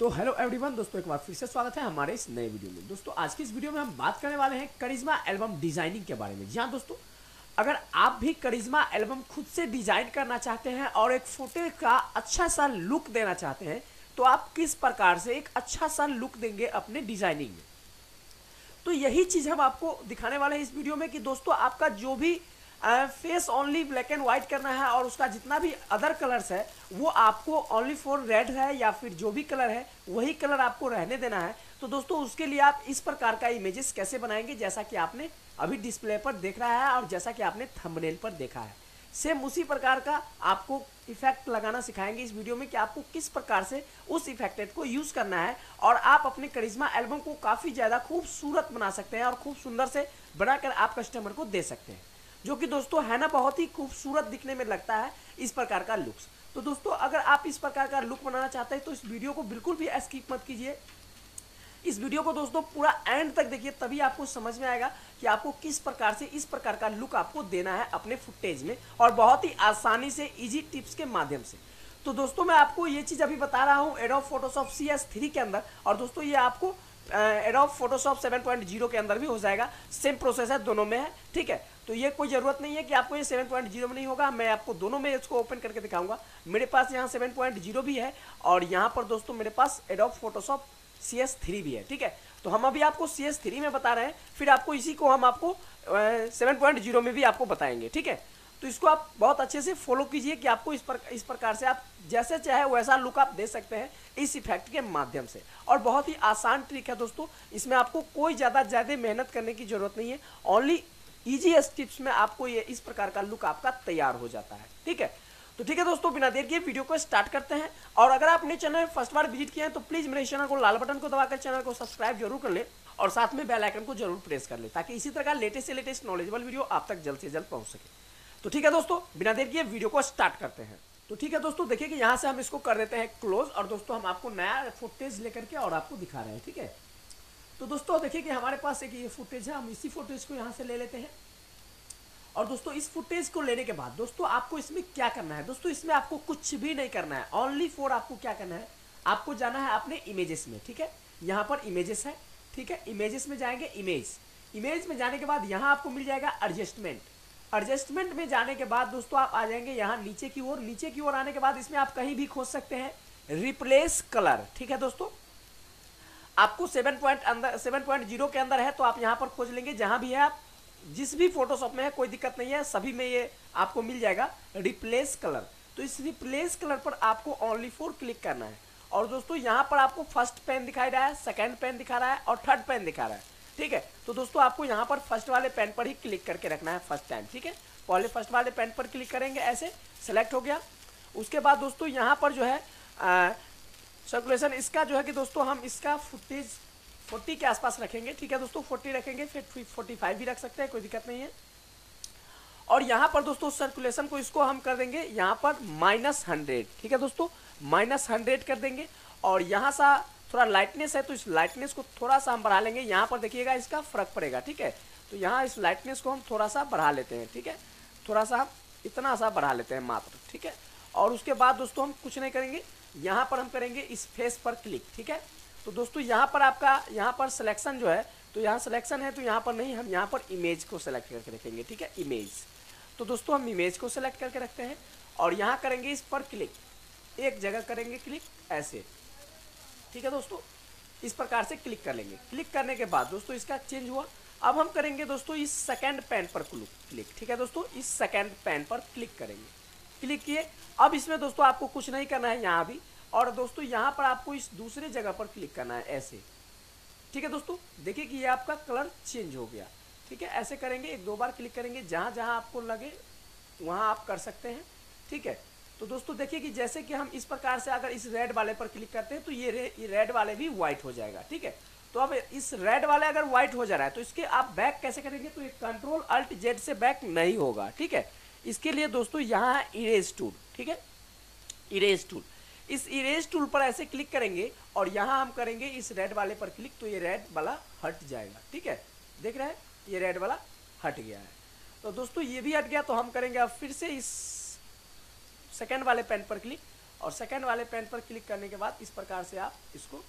तो hello everyone दोस्तों एक बार फिर से स्वागत है हमारे इस नए वीडियो में। दोस्तों, आज की इस वीडियो में हम बात करने वाले हैं करिश्मा एल्बम डिज़ाइनिंग के बारे में। जी हाँ दोस्तों, अगर आप भी करिश्मा एल्बम खुद से डिज़ाइन करना चाहते हैं और एक फ़ोटो का अच्छा सा लुक देना चाहते हैं तो आप किस प्रकार से एक अच्छा सा लुक देंगे अपने डिज़ाइनिंग में? तो यही चीज़ हम आपको दिखाने वाले हैं इस वीडियो में कि दोस्तों, आपका जो भी face only black and white करना है और उसका जितना भी अदर कलर्स है, वो आपको ओनली फॉर रेड है या फिर जो भी कलर है, वही कलर आपको रहने देना है। तो दोस्तों, उसके लिए आप इस प्रकार का इमेजेस कैसे बनाएँगे, जैसा कि आपने अभी डिस्प्ले पर देख रहा है और जैसा कि आपने थंबनेल पर देखा है। सेम उसी प्रकार का आपको इफ़ेक्ट लगाना सिखाएँगे इस वीडियो में कि आपको किस प्रकार से उस इफेक्टेड को यूज़ करना है और आप अपने करिश्मा एल्बम को काफ़ी ज़्यादा खूबसूरत बना सकते हैं और खूब सुंदर से बनाकर आप कस्टमर को दे सकते हैं। जो कि दोस्तों है ना बहुत ही खूबसूरत दिखने में लगता है इस प्रकार का लुक्स तो दोस्तों, अगर आप इस प्रकार का लुक बनाना चाहते हैं तो इस वीडियो को बिल्कुल भी स्किप मत कीजिए। इस वीडियो को दोस्तों पूरा एंड तक देखिए, तभी आपको समझ में आएगा कि आपको किस प्रकार से, इस प्रकार का लुक आपको देना है अपने फुटेज में और बहुत ही आसानी से इजी टिप्स के माध्यम से। तो दोस्तों, मैं आपको ये चीज़ अभी बता रहा हूँ Adobe Photoshop C S three के अंदर। और दोस्तों, ये आपको एडोब फोटोशॉप 7.0 के अंदर भी हो जाएगा। सेम प्रोसेस है, दोनों में है, ठीक है? तो ये कोई ज़रूरत नहीं है कि आपको ये 7.0 में नहीं होगा। मैं आपको दोनों में इसको ओपन करके दिखाऊँगा। मेरे पास यहाँ 7.0 भी है और यहाँ पर दोस्तों मेरे पास Adobe Photoshop C S three भी है, ठीक है? तो हम अभी आपको सी एस थ्री में बता रहे हैं, फिर आपको इसी को हम आपको सेवन पॉइंट ज़ीरो में भी आपको बताएँगे, ठीक है? तो इसको आप बहुत अच्छे से फॉलो कीजिए कि आपको इस पर, इस प्रकार से आप जैसे चाहे वैसा लुक आप दे सकते हैं इस इफ़ेक्ट के माध्यम से। और बहुत ही आसान ट्रिक है दोस्तों, इसमें आपको कोई ज़्यादा ज़्यादा मेहनत करने की ज़रूरत नहीं है। ओनली ईजी टिप्स में आपको ये, इस प्रकार का लुक आपका तैयार हो जाता है। ठीक है? तो ठीक है दोस्तों, बिना देर के वीडियो को स्टार्ट करते हैं। और अगर आप अपने चैनल में फ़र्स्ट बार विज़िट किए हैं तो प्लीज़ मेरे चैनल को लाल बटन को दबाकर चैनल को सब्सक्राइब ज़रूर कर ले। और साथ में बेल आइकन को ज़रूर प्रेस कर ले, ताकि इसी तरह का लेटेस्ट से लेटेस्ट नॉलेजेबल वीडियो आप तक जल्द से जल्द पहुँच सके। तो ठीक है दोस्तों, बिना देर किए वीडियो को स्टार्ट करते हैं। तो ठीक है दोस्तों, देखिए कि यहाँ से हम इसको कर देते हैं क्लोज, और दोस्तों हम आपको नया फुटेज लेकर के और आपको दिखा रहे हैं, ठीक है? तो दोस्तों, देखिए कि हमारे पास एक ये फुटेज है, हम इसी फुटेज को यहाँ से ले लेते हैं। और दोस्तों, इस फुटेज को लेने के बाद दोस्तों, आपको इसमें क्या करना है? दोस्तों, इसमें आपको कुछ भी नहीं करना है। ओनली फॉर आपको क्या करना है? आपको जाना है अपने इमेजेस में, ठीक है? यहाँ पर इमेजेस है, ठीक है? इमेजेस में जाएँगे इमेज इमेज में जाने के बाद यहाँ आपको मिल जाएगा एडजस्टमेंट एडजस्टमेंट में जाने के बाद दोस्तों आप आ जाएँगे यहाँ नीचे की ओर। नीचे की ओर आने के बाद इसमें आप कहीं भी खोज सकते हैं। रिप्लेस कलर ठीक है दोस्तों? आपको सेवन पॉइंट अंदर सेवन पॉइंट ज़ीरो के अंदर है तो आप यहाँ पर खोज लेंगे जहाँ भी है आप। जिस भी फोटोशॉप में है, कोई दिक्कत नहीं है, सभी में ये आपको मिल जाएगा। रिप्लेस कलर तो इस रिप्लेस कलर पर आपको ओनली फोर क्लिक करना है। और दोस्तों, यहाँ पर आपको फ़र्स्ट पेन दिखाई रहा है सेकेंड पेन दिखा रहा है और थर्ड पेन दिखा रहा है। ठीक है? तो दोस्तों, आपको यहाँ पर फ़र्स्ट वाले पेन पर ही क्लिक करके रखना है फ़र्स्ट टाइम ठीक है? पहले फ़र्स्ट वाले पेन पर क्लिक करेंगे ऐसे सेलेक्ट हो गया। उसके बाद दोस्तों, यहाँ पर जो है सर्कुलेशन इसका जो है कि दोस्तों, हम इसका फुटेज फोर्टी के आसपास रखेंगे, ठीक है दोस्तों? फोर्टी रखेंगे, फिर फोर्टी फाइव भी रख सकते हैं, कोई दिक्कत नहीं है। और यहाँ पर दोस्तों सर्कुलेशन को इसको हम कर देंगे यहाँ पर माइनस हंड्रेड ठीक है दोस्तों? माइनस हंड्रेड कर देंगे। और यहाँ सा थोड़ा लाइटनेस है तो इस लाइटनेस को थोड़ा सा हम बढ़ा लेंगे। यहाँ पर देखिएगा, इसका फ़र्क पड़ेगा, ठीक है? तो यहाँ इस लाइटनेस को हम थोड़ा सा बढ़ा लेते हैं, ठीक है? थोड़ा सा इतना सा बढ़ा लेते हैं मात्र, ठीक है? और उसके बाद दोस्तों हम कुछ नहीं करेंगे। यहाँ पर हम करेंगे इस फेस पर क्लिक ठीक है? तो दोस्तों, यहाँ पर आपका, यहाँ पर सिलेक्शन जो है तो यहाँ सिलेक्शन है तो यहाँ पर नहीं, हम यहाँ पर इमेज को सेलेक्ट करके रखेंगे, ठीक है? इमेज तो दोस्तों, हम इमेज को सेलेक्ट करके रखते हैं और यहाँ करेंगे इस पर क्लिक एक जगह करेंगे क्लिक ऐसे. ठीक है दोस्तों? इस प्रकार से क्लिक कर लेंगे। क्लिक करने के बाद दोस्तों इसका चेंज हुआ। अब हम करेंगे दोस्तों इस सेकेंड पेन पर क्लिक। ठीक है दोस्तों? इस सेकेंड पेन पर क्लिक करेंगे। क्लिक किए। अब इसमें दोस्तों आपको कुछ नहीं करना है यहाँ भी। और दोस्तों यहाँ पर आपको इस दूसरे जगह पर क्लिक करना है ऐसे। ठीक है दोस्तों? देखिए कि ये आपका कलर चेंज हो गया। ठीक है? ऐसे करेंगे, एक दो बार क्लिक करेंगे। जहाँ जहाँ आपको लगे, वहाँ आप कर सकते हैं। ठीक है? तो दोस्तों देखिए कि जैसे कि हम इस प्रकार से अगर इस रेड वाले पर क्लिक करते हैं तो ये, रेड वाले भी व्हाइट हो जाएगा ठीक है? तो अब इस रेड वाले अगर व्हाइट हो जा रहा है तो इसके आप बैक कैसे करेंगे? तो ये कंट्रोल अल्ट जेड से बैक नहीं होगा ठीक है? इसके लिए दोस्तों यहाँ है इरेज टूल ठीक है? इरेज टूल इस इरेज टूल पर ऐसे क्लिक करेंगे और यहाँ हम करेंगे इस रेड वाले पर क्लिक तो ये रेड वाला हट जाएगा ठीक है? देख रहे हैं? ये रेड वाला हट गया है। तो दोस्तों ये भी हट गया तो हम करेंगे अब फिर से इस सेकेंड वाले पेन पर क्लिक और सेकेंड वाले पेन पर क्लिक करने के बाद इस प्रकार से आप इसको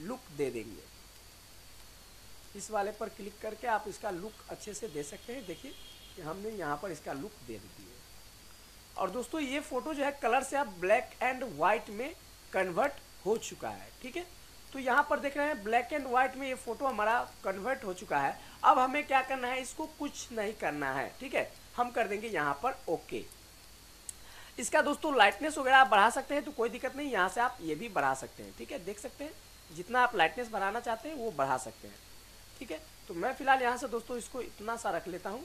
लुक दे देंगे। इस वाले पर क्लिक करके आप इसका लुक अच्छे से दे सकते हैं। देखिए कि हमने यहाँ पर इसका लुक दे दी है। और दोस्तों, ये फ़ोटो जो है कलर से आप ब्लैक एंड वाइट में कन्वर्ट हो चुका है, ठीक है? तो यहाँ पर देख रहे हैं ब्लैक एंड व्हाइट में ये फ़ोटो हमारा कन्वर्ट हो चुका है। अब हमें क्या करना है? इसको कुछ नहीं करना है, ठीक है? हम कर देंगे यहाँ पर ओके इसका दोस्तों लाइटनेस वगैरह आप बढ़ा सकते हैं तो कोई दिक्कत नहीं, यहाँ से आप ये भी बढ़ा सकते हैं, ठीक है? देख सकते हैं, जितना आप लाइटनेस बढ़ाना चाहते हैं, वो बढ़ा सकते हैं, ठीक है? तो मैं फ़िलहाल यहाँ से दोस्तों इसको इतना सा रख लेता हूँ,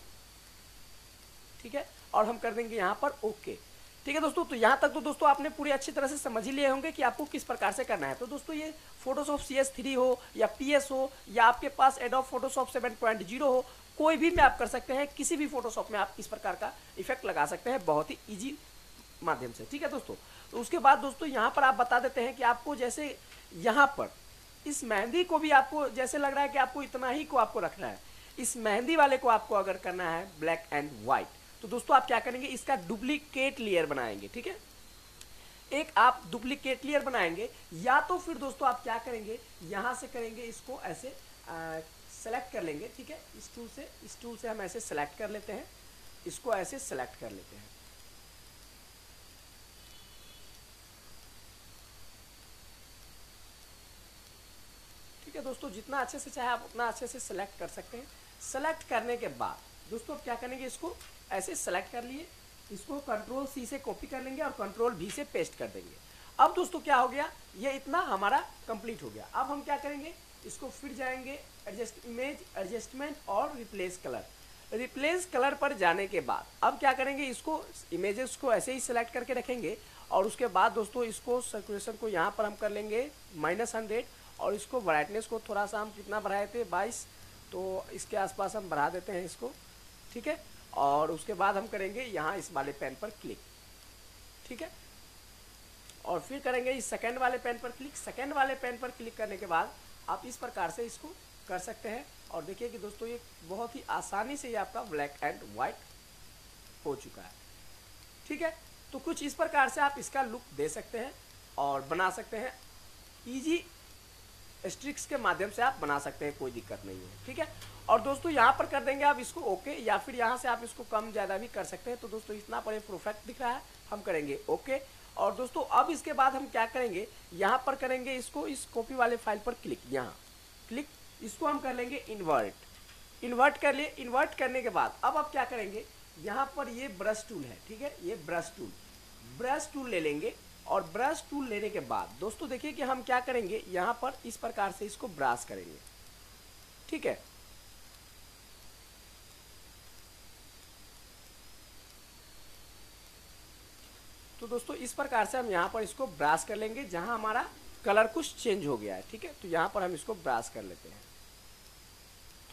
ठीक है? और हम कर देंगे यहाँ पर ओके ठीक है दोस्तों? तो यहाँ तक तो दोस्तों आपने पूरी अच्छी तरह से समझ ही लिए होंगे कि आपको किस प्रकार से करना है। तो दोस्तों ये फोटोशॉप सी एस थ्री हो या पी एस हो या आपके पास Adobe Photoshop seven point zero हो, कोई भी में आप कर सकते हैं, किसी भी फोटोशॉप में आप इस प्रकार का इफ़ेक्ट लगा सकते हैं, बहुत ही ईजी माध्यम से। ठीक है दोस्तों? तो उसके बाद दोस्तों यहाँ पर आप बता देते हैं कि आपको जैसे यहाँ पर इस मेहंदी को भी आपको जैसे लग रहा है कि आपको इतना ही को आपको रखना है। इस मेहंदी वाले को आपको अगर करना है ब्लैक एंड व्हाइट तो दोस्तों आप क्या करेंगे, इसका डुप्लीकेट लेयर बनाएँगे, ठीक है? एक आप डुप्लीकेट लेयर बनाएँगे, या तो फिर दोस्तों आप क्या करेंगे, यहाँ से करेंगे इसको ऐसे सेलेक्ट कर लेंगे, ठीक है? इस टूल से, इस टूल से हम ऐसे सेलेक्ट कर लेते हैं, इसको ऐसे सेलेक्ट कर लेते हैं ठीक है दोस्तों, जितना अच्छे से चाहे आप उतना अच्छे से सेलेक्ट कर सकते हैं। सेलेक्ट करने के बाद, दोस्तों अब क्या करेंगे, इसको ऐसे सेलेक्ट कर लिए, इसको कंट्रोल सी से कॉपी कर लेंगे और कंट्रोल भी से पेस्ट कर देंगे। अब दोस्तों, क्या हो गया? ये इतना हमारा कंप्लीट हो गया। अब हम क्या करेंगे? इसको फिर जाएँगे एडजस्ट इमेज एडजस्टमेंट और रिप्लेस कलर रिप्लेस कलर पर जाने के बाद, अब क्या करेंगे, इसको इमेजेस को ऐसे ही सिलेक्ट करके रखेंगे और उसके बाद दोस्तों, इसको सर्कुलेशन को यहाँ पर हम कर लेंगे माइनस हंड्रेड और इसको ब्राइटनेस को थोड़ा सा हम कितना बढ़ाए थे? बाईस। तो इसके आसपास हम बढ़ा देते हैं इसको, ठीक है? और उसके बाद हम करेंगे यहाँ इस वाले पेन पर क्लिक ठीक है? और फिर करेंगे इस सेकेंड वाले पेन पर क्लिक सेकेंड वाले पेन पर क्लिक करने के बाद आप इस प्रकार से इसको कर सकते हैं। और देखिए कि दोस्तों, ये बहुत ही आसानी से ये आपका ब्लैक एंड वाइट हो चुका है, ठीक है? तो कुछ इस प्रकार से आप इसका लुक दे सकते हैं और बना सकते हैं। इजी स्ट्रिक्स के माध्यम से आप बना सकते हैं, कोई दिक्कत नहीं है, ठीक है? और दोस्तों, यहाँ पर कर देंगे आप इसको, ओके? या फिर यहाँ से आप इसको कम ज़्यादा भी कर सकते हैं। तो दोस्तों, इतना पर परफेक्ट दिख रहा है, हम करेंगे, ओके? और दोस्तों, अब इसके बाद हम क्या करेंगे? यहाँ पर करेंगे इसको, इस कॉपी वाले फ़ाइल पर क्लिक यहाँ। क्लिक इसको हम कर लेंगे इन्वर्ट इन्वर्ट कर लिए इन्वर्ट करने के बाद, अब आप क्या करेंगे? यहाँ पर ये ब्रश टूल है, ठीक है? ये ब्रश टूल ब्रश टूल ले लेंगे और ब्रश टूल लेने के बाद, दोस्तों देखिए कि हम क्या करेंगे, यहाँ पर इस प्रकार से इसको ब्रश करेंगे। ठीक है? तो दोस्तों इस प्रकार से हम यहाँ पर इसको ब्रास कर लेंगे, जहाँ हमारा कलर कुछ चेंज हो गया है। ठीक है? तो यहाँ पर हम इसको ब्रास कर लेते हैं।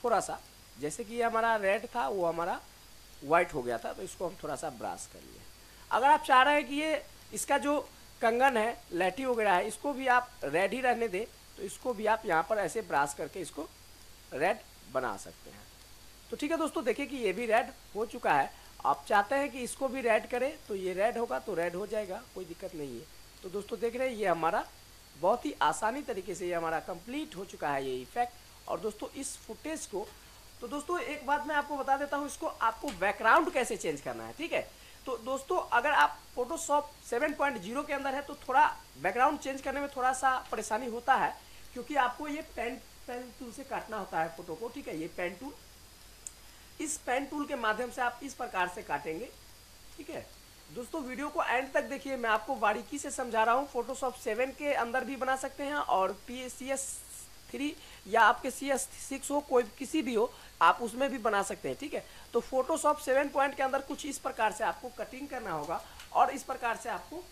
थोड़ा सा जैसे कि हमारा रेड था, वो हमारा वाइट हो गया था तो इसको हम थोड़ा सा ब्रास कर लिए। अगर आप चाह रहे हैं कि ये इसका जो कंगन है लैठी वगैरह है, इसको भी आप रेड ही रहने दें तो इसको भी आप यहाँ पर ऐसे ब्रास करके इसको रेड बना सकते हैं। तो ठीक है दोस्तों, देखिए कि ये भी रेड हो चुका है। आप चाहते हैं कि इसको भी रेड करें तो ये रेड होगा तो रेड हो जाएगा, कोई दिक्कत नहीं है। तो दोस्तों, देख रहे हैं, ये हमारा बहुत ही आसानी तरीके से ये हमारा कंप्लीट हो चुका है ये इफ़ेक्ट और दोस्तों, इस फुटेज को तो दोस्तों, एक बात मैं आपको बता देता हूँ, इसको आपको बैकग्राउंड कैसे चेंज करना है, ठीक है? तो दोस्तों, अगर आप फोटोशॉप 7.0 के अंदर है तो थोड़ा बैकग्राउंड चेंज करने में थोड़ा सा परेशानी होता है, क्योंकि आपको ये पेन पेन टूल से काटना होता है फ़ोटो को, ठीक है? ये पेन टूल इस पेन टूल के माध्यम से आप इस प्रकार से काटेंगे, ठीक है? दोस्तों, वीडियो को एंड तक देखिए, मैं आपको बारीकी से समझा रहा हूँ। फोटोशॉप सेवन के अंदर भी बना सकते हैं, और पी सी एस थ्री या आपके सी एस सिक्स हो, कोई किसी भी हो आप उसमें भी बना सकते हैं, ठीक है? तो फोटोशॉप सेवन पॉइंट के अंदर कुछ इस प्रकार से आपको कटिंग करना होगा और इस प्रकार से आपको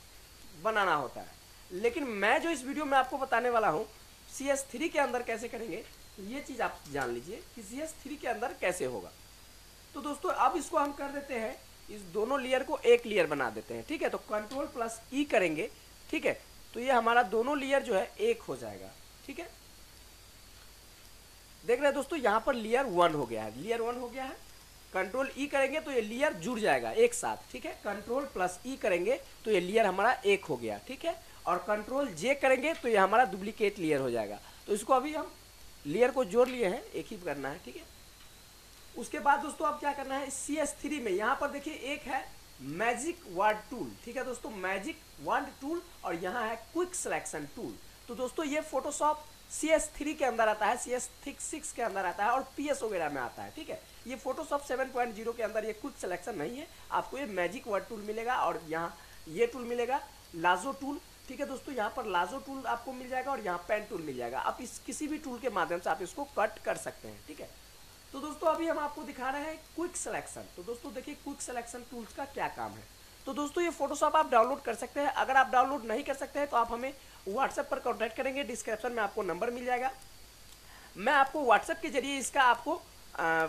बनाना होता है। लेकिन मैं जो इस वीडियो में आपको बताने वाला हूँ सी एस थ्री के अंदर कैसे करेंगे, ये चीज़ आप जान लीजिए कि सी एस थ्री के अंदर कैसे होगा। तो दोस्तों, अब इसको हम कर देते हैं, इस दोनों लेयर को एक लेयर बना देते हैं, ठीक है? तो कंट्रोल प्लस ई करेंगे, ठीक है? तो ये हमारा दोनों लेयर जो है, एक हो जाएगा, ठीक है? देख रहे हैं दोस्तों, यहाँ पर लेयर वन हो गया है। लेयर वन हो गया है। कंट्रोल ई करेंगे तो ये लेयर जुड़ जाएगा एक साथ, ठीक है? कंट्रोल प्लस ई करेंगे तो ये लेयर हमारा एक हो गया, ठीक है? और कंट्रोल जे करेंगे तो ये हमारा डुप्लीकेट लेयर हो जाएगा। तो इसको अभी हम लेयर को जोड़ लिए हैं, एक ही करना है, ठीक है? उसके बाद दोस्तों, अब क्या करना है? सी एस थ्री में, यहाँ पर देखिए, एक है मैजिक वर्ड टूल ठीक है दोस्तों? मैजिक वर्ड टूल और यहाँ है क्विक सिलेक्शन टूल तो दोस्तों, ये फोटोशॉप सी एस थ्री के अंदर आता है सी एस सिक्स के अंदर आता है और पी एस वगैरह में आता है, ठीक है? ये फोटोशॉप सेवन पॉइंट ज़ीरो के अंदर ये क्विक सिलेक्शन नहीं है। आपको ये मैजिक वर्ड टूल मिलेगा और यहाँ ये टूल मिलेगा लाजो टूल ठीक है दोस्तों? यहाँ पर लाजो टूल आपको मिल जाएगा और यहाँ पेन टूल मिल जाएगा। आप इस किसी भी टूल के माध्यम से आप इसको कट कर सकते हैं, ठीक है? तो दोस्तों, अभी हम आपको दिखा रहे हैं क्विक सिलेक्शन तो दोस्तों, देखिए क्विक सिलेक्शन टूल्स का क्या काम है। तो दोस्तों, ये फोटोशॉप आप डाउनलोड कर सकते हैं। अगर आप डाउनलोड नहीं कर सकते हैं तो आप हमें व्हाट्सएप पर कॉन्टैक्ट करेंगे डिस्क्रिप्शन में आपको नंबर मिल जाएगा। मैं आपको व्हाट्सएप के ज़रिए इसका आपको आ,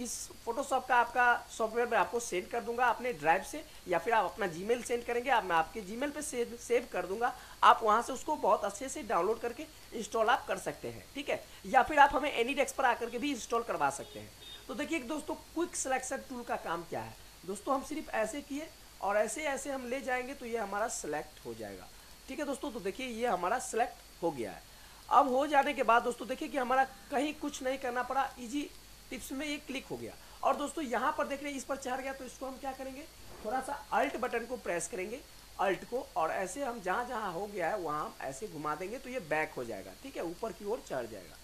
इस फोटोशॉप का आपका सॉफ्टवेयर मैं आपको सेंड कर दूँगा अपने ड्राइव से या फिर आप अपना जीमेल सेंड करेंगे आप मैं आपके जीमेल पे सेव सेव कर दूँगा। आप वहाँ से उसको बहुत अच्छे से डाउनलोड करके इंस्टॉल आप कर सकते हैं ठीक है? या फिर आप हमें एनी डेस्क पर आकर के भी इंस्टॉल करवा सकते हैं। तो देखिए दोस्तों क्विक सिलेक्शन टूल का काम क्या है? दोस्तों हम सिर्फ़ ऐसे किए और ऐसे ऐसे हम ले जाएँगे तो ये हमारा सेलेक्ट हो जाएगा। ठीक है दोस्तों तो देखिए ये हमारा सेलेक्ट हो गया है। अब हो जाने के बाद दोस्तों, देखिए कि हमारा कहीं कुछ नहीं करना पड़ा इजी टिप्स में ये क्लिक हो गया। और दोस्तों, यहाँ पर देख रहे हैं, इस पर चढ़ गया तो इसको हम क्या करेंगे? थोड़ा सा अल्ट बटन को प्रेस करेंगे अल्ट को, और ऐसे हम जहाँ जहाँ हो गया है, वहाँ हम ऐसे घुमा देंगे तो ये बैक हो जाएगा, ठीक है? ऊपर की ओर चढ़ जाएगा।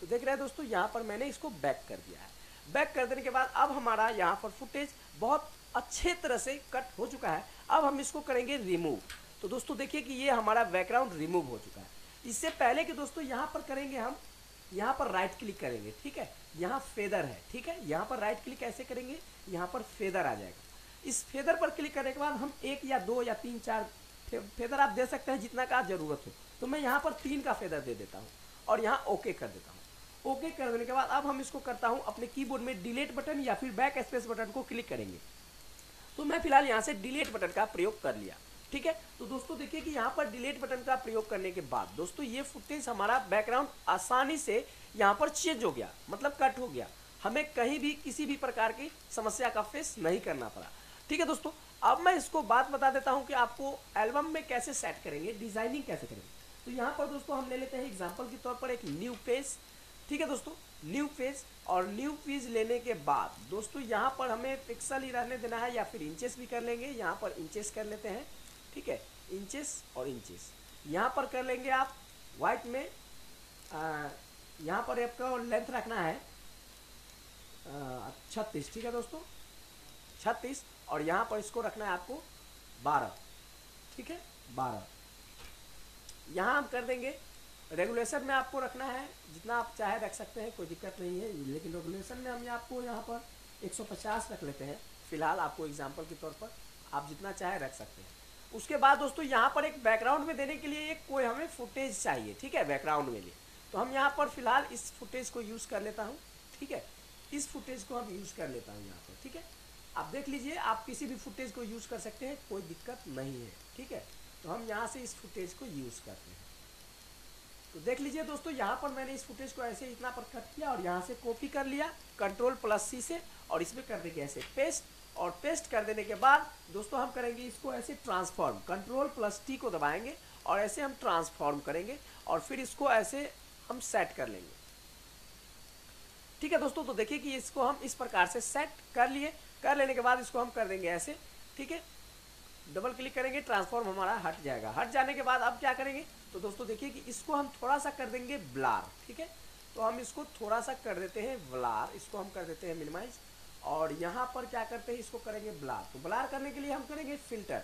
तो देख रहे हैं दोस्तों, यहाँ पर मैंने इसको बैक कर दिया है। बैक कर देने के बाद अब हमारा यहाँ पर फुटेज बहुत अच्छे तरह से कट हो चुका है। अब हम इसको करेंगे रिमूव तो दोस्तों देखिए कि ये हमारा बैकग्राउंड रिमूव हो चुका है। इससे पहले कि दोस्तों यहाँ पर करेंगे हम, यहाँ पर राइट क्लिक करेंगे, ठीक है? यहाँ फेदर है, ठीक है? यहाँ पर राइट क्लिक ऐसे करेंगे, यहाँ पर फेदर आ जाएगा। इस फेदर पर क्लिक करने के बाद हम एक या दो या तीन चार फेदर आप दे सकते हैं जितना का ज़रूरत हो। तो मैं यहाँ पर तीन का फेदर दे देता हूँ और यहाँ ओके कर देता हूँ। ओके कर देने के बाद अब हम इसको करता हूँ अपने कीबोर्ड में डिलीट बटन या फिर बैक स्पेस बटन को क्लिक करेंगे। तो मैं फ़िलहाल यहाँ से डिलीट बटन का प्रयोग कर लिया। ठीक है? तो दोस्तों देखिए कि यहाँ पर डिलीट बटन का प्रयोग करने के बाद, दोस्तों ये फुटेज हमारा बैकग्राउंड आसानी से यहाँ पर चेंज हो गया मतलब कट हो गया। हमें कहीं भी किसी भी प्रकार की समस्या का फेस नहीं करना पड़ा। ठीक है दोस्तों? अब मैं इसको बात बता देता हूँ कि आपको एल्बम में कैसे सेट करेंगे डिज़ाइनिंग कैसे करेंगे। तो यहाँ पर दोस्तों हम ले लेते हैं एग्ज़ाम्पल के तौर पर एक न्यू पेज ठीक है दोस्तों? न्यू पेज और न्यू पेज लेने के बाद, दोस्तों यहाँ पर हमें पिक्सल ही रहने देना है या फिर इंचेस भी कर लेंगे। यहाँ पर इंचेस कर लेते हैं। ठीक है इंचेस और इंचेस यहाँ पर कर लेंगे आप वाइट में यहाँ पर आपका लेंथ रखना है छत्तीस, ठीक है दोस्तों? छत्तीस, और यहाँ पर इसको रखना है आपको बारह, ठीक है? बारह. यहाँ हम कर देंगे रेगुलेशन में आपको रखना है, जितना आप चाहे रख सकते हैं, कोई दिक्कत नहीं है, लेकिन रेगुलेशन में हम आपको यहाँ पर 150 रख लेते हैं, फ़िलहाल आपको एग्जांपल के तौर पर आप जितना चाहे रख सकते हैं। उसके बाद दोस्तों यहाँ पर एक बैकग्राउंड में देने के लिए एक कोई हमें फुटेज चाहिए, ठीक है बैकग्राउंड में लिए। तो हम यहाँ पर फ़िलहाल इस फुटेज को यूज़ कर लेता हूँ, ठीक है? इस फुटेज को हम यूज़ कर लेता हूँ यहाँ पर, ठीक है? आप देख लीजिए, आप किसी भी फुटेज को यूज़ कर सकते हैं, कोई दिक्कत नहीं है, ठीक है? तो हम यहाँ से इस फुटेज को यूज़ करते हैं। तो देख लीजिए दोस्तों, यहाँ पर मैंने इस फुटेज को ऐसे इतना पर कट किया और यहाँ से कॉपी कर लिया कंट्रोल प्लस सी से, और इसमें कर देंगे ऐसे पेस्ट और पेस्ट कर देने के बाद, दोस्तों हम करेंगे इसको ऐसे ट्रांसफॉर्म कंट्रोल प्लस टी को दबाएँगे और ऐसे हम ट्रांसफॉर्म करेंगे और फिर इसको ऐसे हम सेट कर लेंगे। ठीक है दोस्तों तो देखिए कि इसको हम इस प्रकार से सेट कर लिए। कर लेने के बाद इसको हम कर देंगे ऐसे, ठीक है? डबल क्लिक करेंगे ट्रांसफॉर्म हमारा हट जाएगा। हट जाने के बाद अब क्या करेंगे? तो दोस्तों देखिए कि इसको हम थोड़ा सा कर देंगे ब्लार ठीक है? तो हम इसको थोड़ा सा कर देते हैं ब्लार इसको हम कर देते हैं मिनिमाइज और यहाँ पर क्या करते हैं, इसको करेंगे ब्लार। तो ब्लार करने के लिए हम करेंगे फ़िल्टर।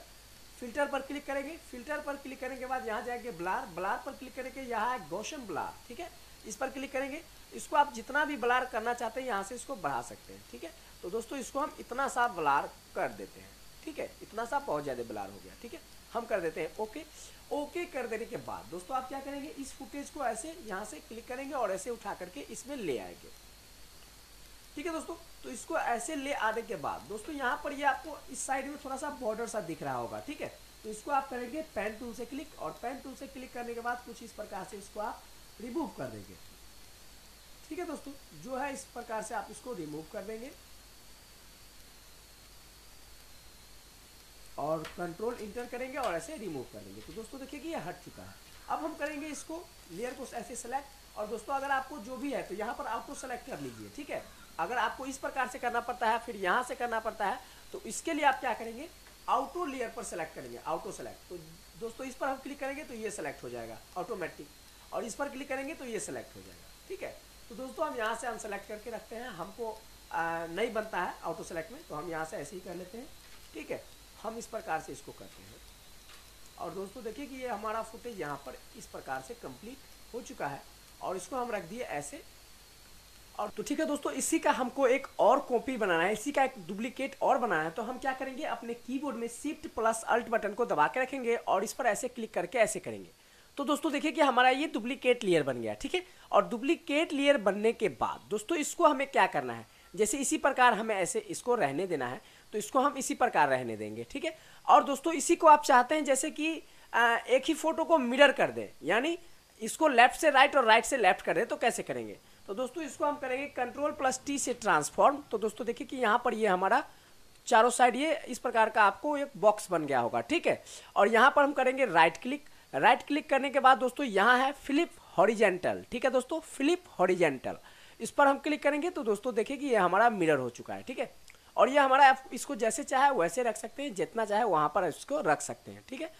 फ़िल्टर पर क्लिक करेंगे। फ़िल्टर पर क्लिक करने के बाद यहाँ जाएँगे ब्लार। ब्लार पर क्लिक करेंगे यहाँ है गोशन ब्लार, ठीक है? इस पर क्लिक करेंगे। इसको आप जितना भी ब्लार करना चाहते हैं, यहाँ से इसको बढ़ा सकते हैं, ठीक है? तो दोस्तों, इसको हम इतना सा ब्लार कर देते हैं, ठीक है? इतना सा बहुत ज़्यादा ब्लार हो गया, ठीक है? हम कर देते हैं ओके। ओके कर देने के बाद दोस्तों, आप क्या करेंगे, इस फुटेज को ऐसे यहाँ से क्लिक करेंगे और ऐसे उठा करके इसमें ले आएँगे। ठीक है दोस्तों? तो इसको ऐसे ले आने के बाद, दोस्तों यहाँ पर ये यह आपको इस साइड में थोड़ा सा बॉर्डर सा दिख रहा होगा, ठीक है? तो इसको आप करेंगे पेन टूल से क्लिक और पेन टूल से क्लिक करने के बाद कुछ इस प्रकार से इसको आप रिमूव कर देंगे। ठीक है दोस्तों? जो है इस प्रकार से आप इसको रिमूव कर देंगे। और कंट्रोल इंटर करेंगे और ऐसे रिमूव कर देंगे। तो दोस्तों देखिए कि ये हट चुका है। अब हम करेंगे इसको लेयर को ऐसे सेलेक्ट और दोस्तों अगर आपको जो भी है तो यहाँ पर आपको सेलेक्ट कर लीजिए, ठीक है? अगर आपको इस प्रकार से करना पड़ता है, फिर यहाँ से करना पड़ता है तो इसके लिए आप क्या करेंगे? आउटो लेयर पर सेलेक्ट करेंगे आउटो सेलेक्ट तो दोस्तों, इस पर हम क्लिक करेंगे तो ये सेलेक्ट हो जाएगा ऑटोमेटिक और इस पर क्लिक करेंगे तो ये सेलेक्ट हो जाएगा, ठीक है? तो दोस्तों, हम यहाँ से अनसेलेक्ट करके रखते हैं। हमको नहीं बनता है ऑटो सेलेक्ट में तो हम यहाँ से ऐसे ही कर लेते हैं, ठीक है? हम इस प्रकार से इसको करते हैं। और दोस्तों, देखिए कि ये हमारा फुटेज यहाँ पर इस प्रकार से कंप्लीट हो चुका है। और इसको हम रख दिए ऐसे और तो ठीक है दोस्तों, इसी का हमको एक और कॉपी बनाना है, इसी का एक डुप्लीकेट और बनाना है। तो हम क्या करेंगे, अपने कीबोर्ड में शिफ्ट प्लस अल्ट बटन को दबा के रखेंगे और इस पर ऐसे क्लिक करके ऐसे करेंगे। तो दोस्तों, देखिए कि हमारा ये डुप्लीकेट लेयर बन गया, ठीक है? और डुप्लीकेट लेयर बनने के बाद दोस्तों, इसको हमें क्या करना है? जैसे इसी प्रकार हमें ऐसे इसको रहने देना है तो इसको हम इसी प्रकार रहने देंगे, ठीक है? और दोस्तों, इसी को आप चाहते हैं जैसे कि एक ही फ़ोटो को मिरर कर दें, यानी इसको लेफ़्ट से राइट और राइट से लेफ़्ट कर दें तो कैसे करेंगे? तो दोस्तों, इसको हम करेंगे कंट्रोल प्लस टी से ट्रांसफॉर्म तो दोस्तों, देखिए कि यहाँ पर ये हमारा चारों साइड ये इस प्रकार का आपको एक बॉक्स बन गया होगा, ठीक है? और यहाँ पर हम करेंगे राइट क्लिक राइट क्लिक करने के बाद दोस्तों, यहाँ है फ्लिप हॉरिजेंटल ठीक है दोस्तों? फ्लिप हॉरिजेंटल इस पर हम क्लिक करेंगे तो दोस्तों, देखिए कि ये हमारा मिरर हो चुका है, ठीक है? और ये हमारा आप इसको जैसे चाहे वैसे रख सकते हैं, जितना चाहे वहाँ पर इसको रख सकते हैं, ठीक है?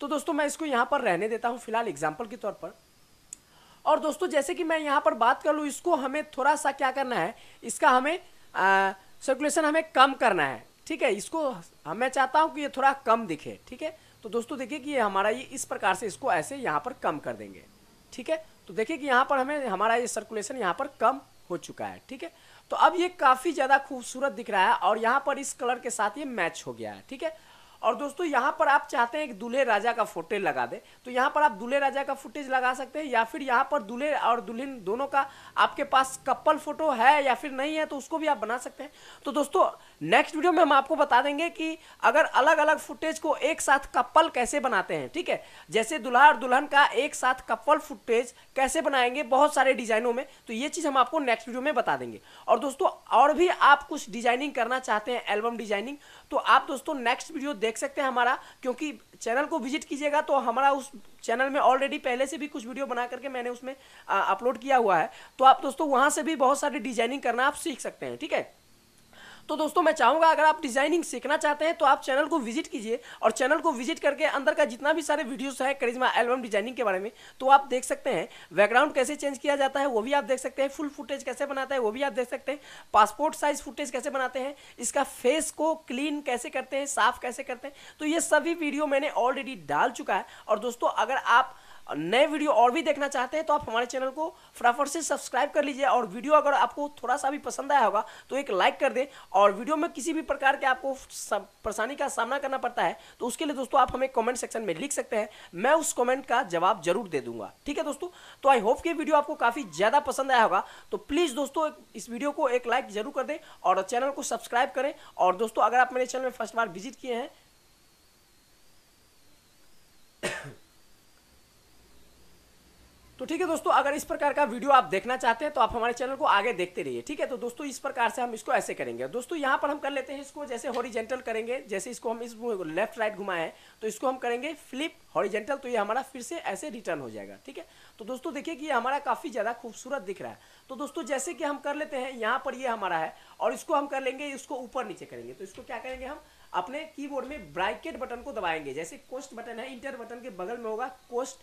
तो दोस्तों, मैं इसको यहाँ पर रहने देता हूँ, फ़िलहाल एग्ज़ाम्पल के तौर पर। और दोस्तों, जैसे कि मैं यहाँ पर बात कर लूँ, इसको हमें थोड़ा सा क्या करना है? इसका हमें सर्कुलेशन हमें कम करना है, ठीक है? इसको मैं चाहता हूँ कि ये थोड़ा कम दिखे, ठीक है? तो दोस्तों, देखिए कि ये हमारा ये इस प्रकार से इसको ऐसे यहाँ पर कम कर देंगे, ठीक है? तो देखिए कि यहाँ पर हमें, हमारा ये सर्कुलेशन यहाँ पर कम हो चुका है, ठीक है? तो अब ये काफ़ी ज़्यादा खूबसूरत दिख रहा है और यहाँ पर इस कलर के साथ ये मैच हो गया है, ठीक है? और दोस्तों, यहाँ पर आप चाहते हैं कि दूल्हे राजा का फोटेज लगा दे तो यहाँ पर आप दूल्हे राजा का फुटेज लगा सकते हैं, या फिर यहाँ पर दूल्हे और दुल्हन दोनों का आपके पास कपल फ़ोटो है या फिर नहीं है तो उसको भी आप बना सकते हैं। तो दोस्तों नेक्स्ट वीडियो में हम आपको बता देंगे कि अगर अलग अलग फुटेज को एक साथ कपल कैसे बनाते हैं, ठीक है? जैसे दुल्हा और दुल्हन का एक साथ कपल फुटेज कैसे बनाएँगे बहुत सारे डिजाइनों में तो ये चीज़ हम आपको नेक्स्ट वीडियो में बता देंगे। और दोस्तों, और भी आप कुछ डिज़ाइनिंग करना चाहते हैं एल्बम डिज़ाइनिंग तो आप दोस्तों नेक्स्ट वीडियो देख सकते हैं हमारा, क्योंकि चैनल को विज़िट कीजिएगा तो हमारा उस चैनल में ऑलरेडी पहले से भी कुछ वीडियो बना करके मैंने उसमें अपलोड किया हुआ है। तो आप दोस्तों, वहाँ से भी बहुत सारी डिज़ाइनिंग करना आप सीख सकते हैं, ठीक है? तो दोस्तों, मैं चाहूँगा अगर आप डिज़ाइनिंग सीखना चाहते हैं तो आप चैनल को विज़िट कीजिए और चैनल को विज़िट करके अंदर का जितना भी सारे वीडियोस है करिश्मा एल्बम डिज़ाइनिंग के बारे में तो आप देख सकते हैं बैकग्राउंड कैसे चेंज किया जाता है, वो भी आप देख सकते हैं फुल फुटेज कैसे बनाता है, वो भी आप देख सकते हैं पासपोर्ट साइज़ फुटेज कैसे बनाते हैं, इसका फेस को क्लीन कैसे करते हैं, साफ़ कैसे करते हैं तो ये सभी वीडियो मैंने ऑलरेडी डाल चुका है। और दोस्तों, अगर आप नए वीडियो और भी देखना चाहते हैं तो आप हमारे चैनल को फटाफट से सब्सक्राइब कर लीजिए। और वीडियो अगर आपको थोड़ा सा भी पसंद आया होगा तो एक लाइक कर दें। और वीडियो में किसी भी प्रकार के आपको परेशानी का सामना करना पड़ता है तो उसके लिए दोस्तों आप हमें कमेंट सेक्शन में लिख सकते हैं। मैं उस कमेंट का जवाब ज़रूर दे दूँगा। ठीक है दोस्तों? तो आई होप कि वीडियो आपको काफ़ी ज़्यादा पसंद आया होगा। तो प्लीज़ दोस्तों, इस वीडियो को एक लाइक ज़रूर कर दें और चैनल को सब्सक्राइब करें। और दोस्तों, अगर आप मेरे चैनल में फ़र्स्ट बार विज़िट किए हैं तो ठीक है दोस्तों, अगर इस प्रकार का वीडियो आप देखना चाहते हैं तो आप हमारे चैनल को आगे देखते रहिए, ठीक है? तो दोस्तों, इस प्रकार से हम इसको ऐसे करेंगे। दोस्तों, यहाँ पर हम कर लेते हैं इसको जैसे हॉरिजेंटल करेंगे, जैसे इसको हम इस लेफ़्ट राइट घुमाए तो इसको हम करेंगे फ्लिप हॉरिजेंटल तो ये हमारा फिर से ऐसे रिटर्न हो जाएगा, ठीक है? तो दोस्तों, देखिए कि ये हमारा काफ़ी ज़्यादा खूबसूरत दिख रहा है। तो दोस्तों, जैसे कि हम कर लेते हैं, यहाँ पर ये हमारा है, और इसको हम कर लेंगे, इसको ऊपर नीचे करेंगे। तो इसको क्या करेंगे हम? अपने कीबोर्ड में ब्राइकेट बटन को दबाएँगे। जैसे कोस्ट बटन है इंटर बटन के बगल में होगा कोस्ट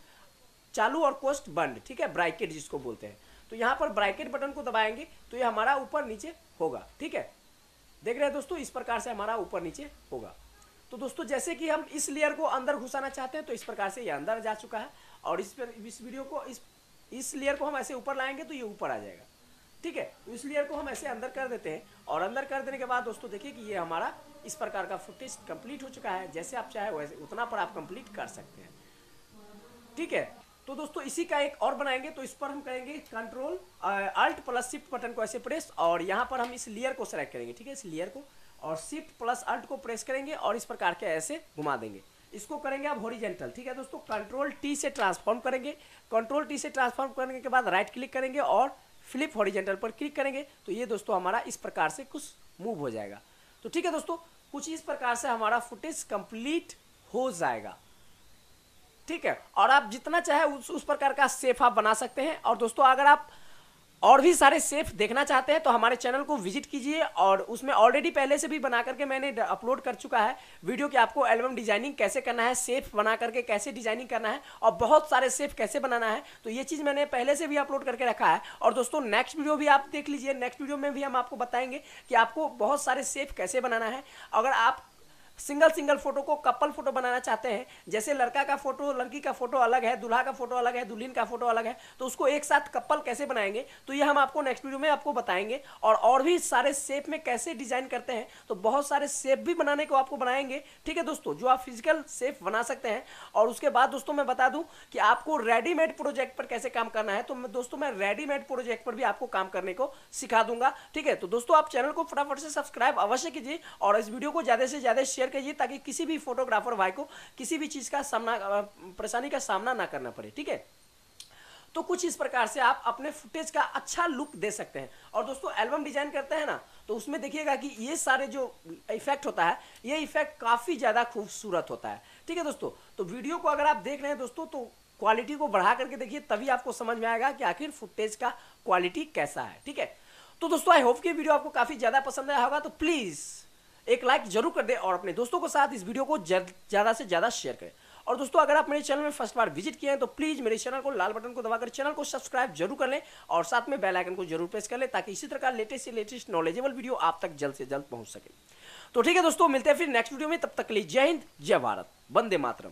चालू और कोस्ट बंद, ठीक है? ब्राइकेट जिसको बोलते हैं। तो यहाँ पर ब्राइकेट बटन को दबाएँगे तो ये हमारा ऊपर नीचे होगा, ठीक है? देख रहे हैं दोस्तों, इस प्रकार से हमारा ऊपर नीचे होगा। तो दोस्तों, जैसे कि हम इस लेयर को अंदर घुसाना चाहते हैं तो इस प्रकार से ये अंदर जा चुका है और इस पर, इस वीडियो को, इस इस लेयर को हम ऐसे ऊपर लाएँगे तो ये ऊपर आ जाएगा, ठीक है? तो इस लेयर को हम ऐसे अंदर कर देते हैं और अंदर कर देने के बाद दोस्तों, देखिए कि ये हमारा इस प्रकार का फुटेज कंप्लीट हो चुका है, जैसे आप चाहे वैसे, उतना पर आप कंप्लीट कर सकते हैं, ठीक है? तो दोस्तों, इसी का एक और बनाएँगे तो इस पर हम करेंगे control alt plus shift button को ऐसे प्रेस और यहाँ पर हम इस लेयर को सेलेक्ट करेंगे, ठीक है? इस लेयर को और शिफ्ट प्लस अल्ट को प्रेस करेंगे और इस प्रकार के ऐसे घुमा देंगे। इसको करेंगे आप हॉरिजेंटल ठीक है दोस्तों? कंट्रोल टी से ट्रांसफॉर्म करेंगे। कंट्रोल टी से ट्रांसफॉर्म करने के बाद राइट क्लिक करेंगे और फ्लिप हॉरिजेंटल पर क्लिक करेंगे। तो ये दोस्तों हमारा इस प्रकार से कुछ मूव हो जाएगा। तो ठीक है दोस्तों, कुछ इस प्रकार से हमारा फुटेज कंप्लीट हो जाएगा। ठीक है, और आप जितना चाहे उस उस प्रकार का सेफ़ आप बना सकते हैं। और दोस्तों, अगर आप और भी सारे सेफ़ देखना चाहते हैं तो हमारे चैनल को विज़िट कीजिए, और उसमें ऑलरेडी पहले से भी बना करके मैंने अपलोड कर चुका है। वीडियो कि आपको एल्बम डिज़ाइनिंग कैसे करना है सेफ़ बना करके कैसे डिज़ाइनिंग करना है, और बहुत सारे सेफ़ कैसे बनाना है। तो ये चीज़ मैंने पहले से भी अपलोड करके रखा है। और दोस्तों नेक्स्ट वीडियो भी आप देख लीजिए। नेक्स्ट वीडियो में भी हम आपको बताएँगे कि आपको बहुत सारे सेफ़ कैसे बनाना है। अगर आप सिंगल सिंगल फ़ोटो को कपल फ़ोटो बनाना चाहते हैं। जैसे लड़का का फ़ोटो, लड़की का फ़ोटो अलग है, दूल्हा का फ़ोटो अलग है, दुल्हन का फ़ोटो अलग है तो उसको एक साथ कपल कैसे बनाएँगे? तो ये हम आपको नेक्स्ट वीडियो में आपको बताएँगे। और और भी सारे शेप में कैसे डिज़ाइन करते हैं तो बहुत सारे शेप भी बनाने को आपको बनाएँगे। ठीक है दोस्तों? जो आप फ़िज़िकल शेप बना सकते हैं। और उसके बाद दोस्तों मैं बता दूँ कि आपको रेडीमेड प्रोजेक्ट पर कैसे काम करना है। तो दोस्तों, मैं रेडीमेड प्रोजेक्ट पर भी आपको काम करने को सिखा दूँगा। ठीक है? तो दोस्तों, आप चैनल को फटाफट से सब्सक्राइब अवश्य कीजिए। और इस वीडियो को ज़्यादा से ज़्यादा शेयर कीजिए ताकि किसी भी फोटोग्राफर भाई को किसी भी चीज़ का सामना परेशानी का सामना ना करना पड़े, ठीक है? तो कुछ इस प्रकार से आप अपने फुटेज का अच्छा लुक दे सकते हैं। और दोस्तों एल्बम डिज़ाइन करते हैं ना तो उसमें देखिएगा कि ये सारे जो इफ़ेक्ट होता है, ये इफ़ेक्ट काफ़ी ज़्यादा खूबसूरत होता है, ठीक है दोस्तों? तो वीडियो को अगर आप देख रहे हैं दोस्तों तो क्वालिटी को बढ़ा करके देखिए, तभी आपको समझ में आएगा कि आखिर फुटेज का क्वालिटी कैसा है, ठीक है? तो दोस्तों आई होप कि वीडियो आपको काफ़ी ज़्यादा पसंद आया होगा तो प्लीज़ एक लाइक ज़रूर कर दे और अपने दोस्तों के साथ इस वीडियो को ज़्यादा से ज़्यादा शेयर करें। और दोस्तों, अगर आप मेरे चैनल में फ़र्स्ट बार विज़िट किए हैं तो प्लीज़ मेरे चैनल को लाल बटन को दबाकर चैनल को सब्सक्राइब ज़रूर कर लें और साथ में बेल आइकन को ज़रूर प्रेस कर लें ताकि इसी तरह का लेटेस्ट से लेटेस्ट नॉलेजेबल वीडियो आप तक जल्द से जल्द पहुँच सके। तो ठीक है दोस्तों, मिलते हैं फिर नेक्स्ट वीडियो में, तब तक के लिए जय हिंद, जय भारत, वंदे मातरम।